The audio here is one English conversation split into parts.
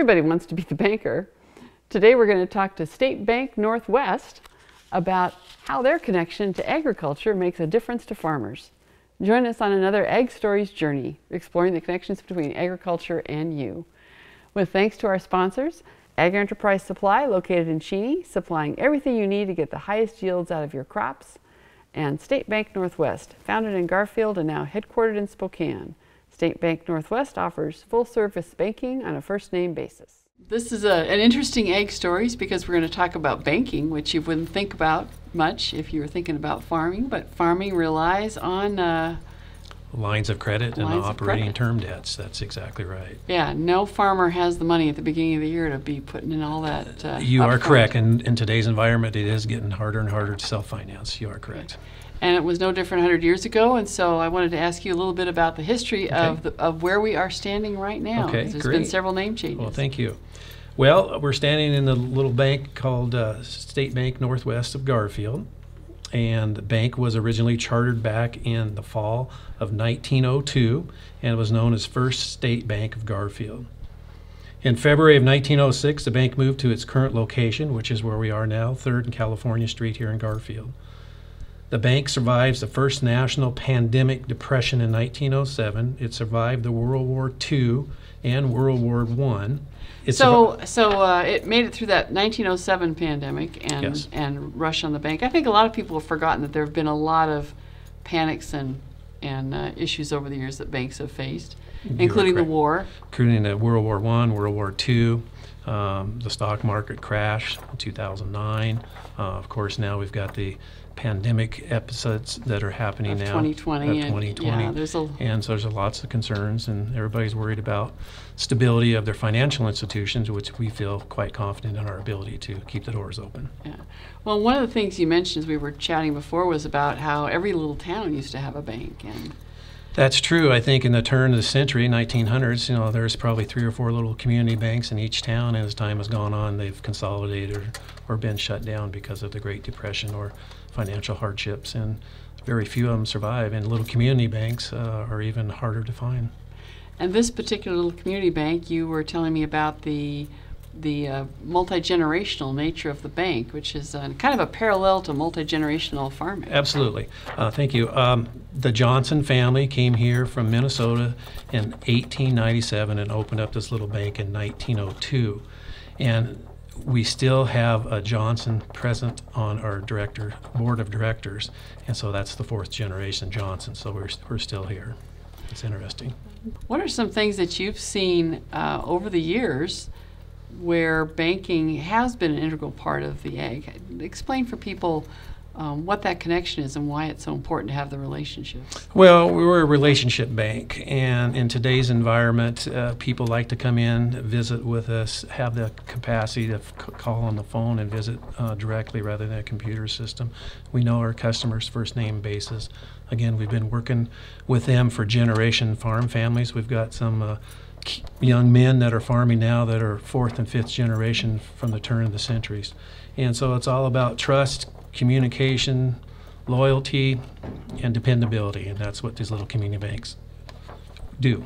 everybody wants to be the banker. Today we're going to talk to State Bank Northwest about how their connection to agriculture makes a difference to farmers. Join us on another Ag Stories journey, exploring the connections between agriculture and you. With thanks to our sponsors, Ag Enterprise Supply, located in Cheney, supplying everything you need to get the highest yields out of your crops, and State Bank Northwest, founded in Garfield and now headquartered in Spokane. State Bank Northwest offers full service banking on a first name basis. This is a, an interesting Ag Stories because we're going to talk about banking, which you wouldn't think about much if you were thinking about farming, but farming relies on uh, lines of credit and Lines of operating credit. term debts. That's exactly right. Yeah, no farmer has the money at the beginning of the year to be putting in all that. Uh, You are upfront. correct. And in today's environment, it is getting harder and harder to self finance. You are correct. And it was no different 100 years ago. And so I wanted to ask you a little bit about the history of, the, of where we are standing right now. Okay, There's been several name changes. Well, thank you. Well, we're standing in the little bank called uh, State Bank Northwest of Garfield. And the bank was originally chartered back in the fall of 1902 and was known as First State Bank of Garfield. In February of 1906, the bank moved to its current location, which is where we are now, 3rd and California Street here in Garfield. The bank survives the first national pandemic depression in 1907. It survived the World War II and World War I. It So, so uh, it made it through that 1907 pandemic and Yes. and rush on the bank. I think a lot of people have forgotten that there have been a lot of panics and and uh, issues over the years that banks have faced, You are including the war. including the World War One, World War II, um, the stock market crash in 2009. Uh, of course, now we've got the pandemic episodes that are happening Of now. 2020 of and- 2020. yeah, there's a- and so there's lots of concerns, and everybody's worried about stability of their financial institutions, which we feel quite confident in our ability to keep the doors open. Yeah. Well, one of the things you mentioned as we were chatting before was about how every little town used to have a bank, and That's true. I think in the turn of the century, 1900s, you know, there's probably three or four little community banks in each town. And as time has gone on, they've consolidated or, been shut down because of the Great Depression or financial hardships. And very few of them survive. And little community banks uh, are even harder to find. and this particular little community bank, you were telling me about the the uh, multi generational nature of the bank, which is uh, kind of a parallel to multi generational farming. Absolutely. Uh, thank you. Um, the Johnson family came here from Minnesota in 1897 and opened up this little bank in 1902. And we still have a Johnson present on our director board of directors. And so that's the fourth generation Johnson. So we're, we're still here. It's interesting. What are some things that you've seen uh, over the years where banking has been an integral part of the ag? Explain for people um, what that connection is and why it's so important to have the relationship. Well, we're a relationship bank, and in today's environment, uh, people like to come in, visit with us, have the capacity to call on the phone and visit uh, directly rather than a computer system. We know our customers' first name basis. Again, we've been working with them for generation farm families. We've got some uh, young men that are farming now that are fourth and fifth generation from the turn of the centuries. And so it's all about trust, communication, loyalty, and dependability, and that's what these little community banks do.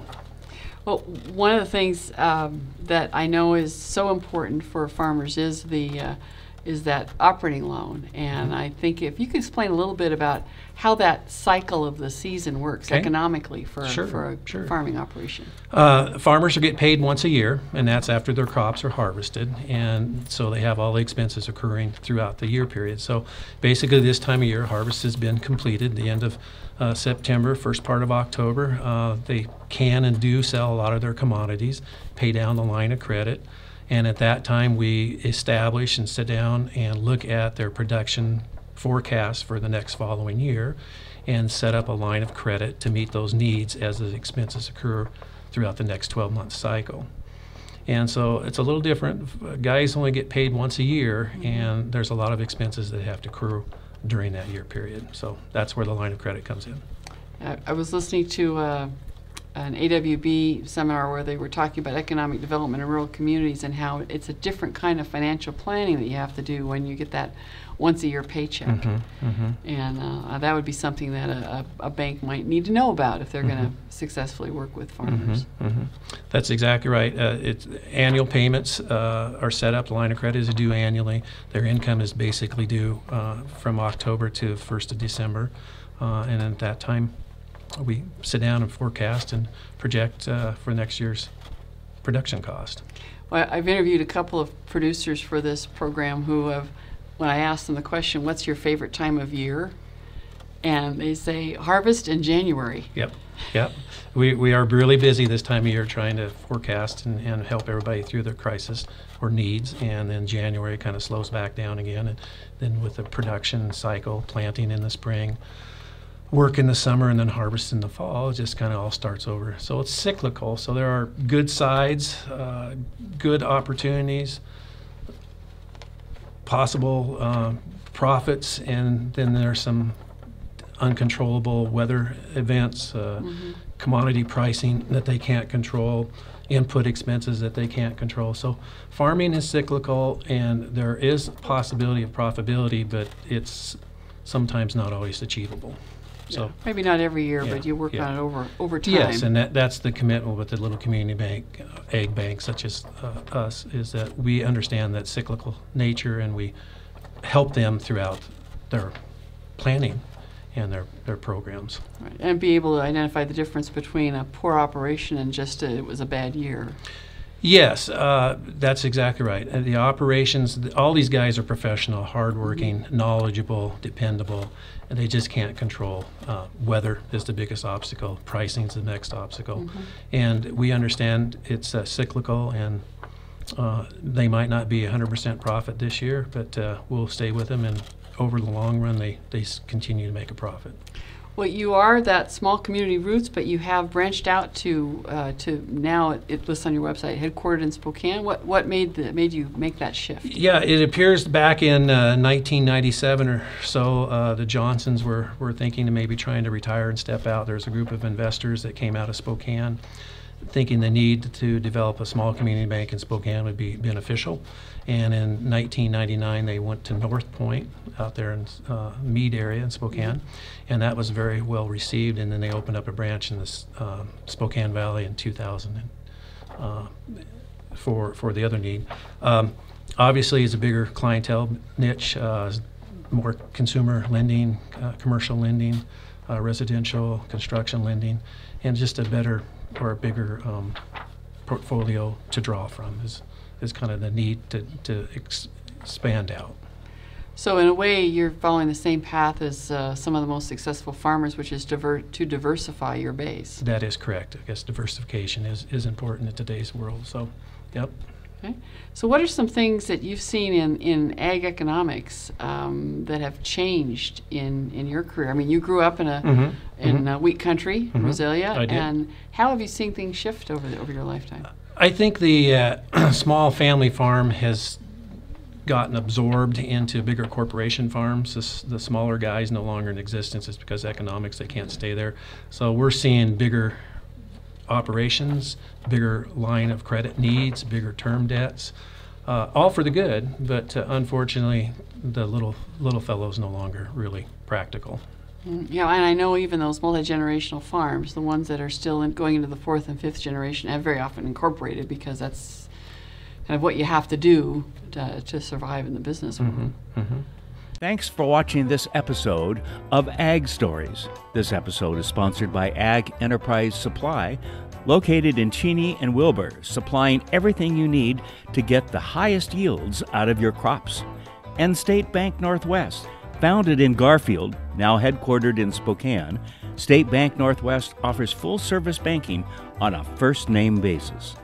Well, one of the things um, that I know is so important for farmers is the uh, is that operating loan, and I think if you could explain a little bit about how that cycle of the season works Okay. economically for Sure, for a sure. farming operation. Uh, farmers are get paid once a year, and that's after their crops are harvested, and so they have all the expenses occurring throughout the year period. So basically, this time of year, harvest has been completed. The end of uh, September, first part of October, uh, they can and do sell a lot of their commodities, pay down the line of credit, and at that time, we establish and sit down and look at their production forecast for the next following year and set up a line of credit to meet those needs as the expenses occur throughout the next 12 month cycle. And so it's a little different. Guys only get paid once a year, and there's a lot of expenses that have to accrue during that year period. So that's where the line of credit comes in. I, I was listening to uh, an AWB seminar where they were talking about economic development in rural communities and how it's a different kind of financial planning that you have to do when you get that once a year paycheck. Mm-hmm. And uh, that would be something that a, a, a bank might need to know about if they're going to successfully work with farmers. Mhm. That's exactly right. Uh, it's annual payments uh, are set up. The line of credit is due annually. Their income is basically due uh, from October to first of December, uh, and at that time, we sit down and forecast and project uh, for next year's production cost. Well, I've interviewed a couple of producers for this program who have, when I asked them the question, what's your favorite time of year? And they say harvest in January. Yep, yep. We, we are really busy this time of year trying to forecast and, and help everybody through their crisis or needs. And then January kind of slows back down again. And then with the production cycle, planting in the spring, work in the summer, and then harvest in the fall, it just kind of all starts over. So it's cyclical. So there are good sides, uh, good opportunities, possible uh, profits, and then there's some uncontrollable weather events, uh, commodity pricing that they can't control, input expenses that they can't control. So farming is cyclical, and there is possibility of profitability, but it's sometimes not always achievable. So. Maybe not every year, but you work on it over, over time. Yes, and that, that's the commitment with the little community bank, uh, ag banks such as uh, us, is that we understand that cyclical nature and we help them throughout their planning and their, their programs. Right, And be able to identify the difference between a poor operation and just a, it was a bad year. Yes, uh, that's exactly right. And the operations, all these guys are professional, hardworking, knowledgeable, dependable, and they just can't control. Uh, weather is the biggest obstacle. Pricing is the next obstacle, and we understand it's uh, cyclical, and uh, they might not be 100% profit this year, but uh, we'll stay with them, and over the long run, they they continue to make a profit. Well, you are that small community roots, but you have branched out to uh, to now it, it lists on your website headquartered in Spokane. What what made the, made you make that shift? Yeah, it appears back in uh, 1997 or so, uh, the Johnsons were, were thinking of maybe trying to retire and step out. There's a group of investors that came out of Spokane thinking the need to develop a small community bank in Spokane would be beneficial. And in 1999, they went to North Point out there in uh, Mead area in Spokane, and that was very well received. And then they opened up a branch in the um Spokane Valley in 2000. And, uh, for for the other need. Um, obviously, it's a bigger clientele niche, uh, more consumer lending, uh, commercial lending, uh, residential construction lending, and just a better or a bigger um, portfolio to draw from is is kind of the need to to ex- expand out. So in a way, you're following the same path as uh, some of the most successful farmers, which is diver- to diversify your base. That is correct. I guess diversification is is important in today's world. So, yep. Okay. So what are some things that you've seen in, in ag economics um, that have changed in, in your career? I mean, you grew up in a Mhm, in uh, wheat country, Mhm. Rosalia, and how have you seen things shift over the, over your lifetime? I think the uh, small family farm has gotten absorbed into bigger corporation farms. This, the smaller guys no longer in existence. It's because economics they can't stay there. So we're seeing bigger operations, bigger line of credit needs, bigger term debts, uh, all for the good. But uh, unfortunately, the little little fellows no longer really practical. Mm, Yeah, and I know even those multi generational farms, the ones that are still in, going into the fourth and fifth generation, have very often incorporated because that's kind of what you have to do to, to survive in the business world. Thanks for watching this episode of Ag Stories. This episode is sponsored by Ag Enterprise Supply, located in Cheney and Wilbur, supplying everything you need to get the highest yields out of your crops. And State Bank Northwest, founded in Garfield, now headquartered in Spokane, State Bank Northwest offers full service banking on a first name basis.